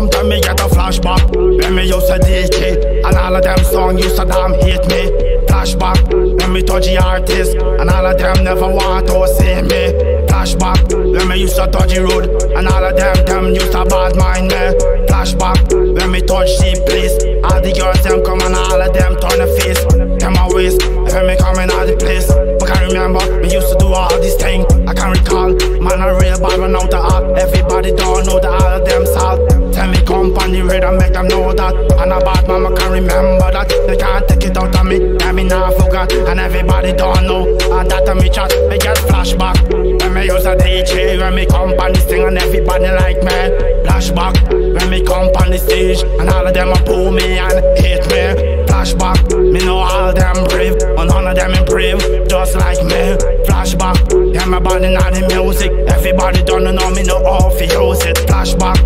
Sometimes me get a flashback when me used to DJ, and all of them songs used to damn hate me. Flashback when me touch the artist, and all of them never want to see me. Flashback when me used to touch the road, and all of them them used to bad mind me. Flashback when me touch the place, all the girls them come and all of them turn the face. Them a waste when me coming out the place. But I remember me used to do all these things. I can recall, man a real bad one out the heart. Everybody don't know that all of them salt. On the and make them know that. And a bad man, I can remember that. They can't take it out of me, let me not forget. And everybody don't know. And that to me chat, me get flashback. When me use a DJ, when me come on this thing and everybody like me. Flashback, when me come on the stage and all of them a pull me and hate me. Flashback, me know all them brave, and none of them improve, just like me. Flashback, yeah, my body not the music. Everybody don't know me, know how to use it. Flashback,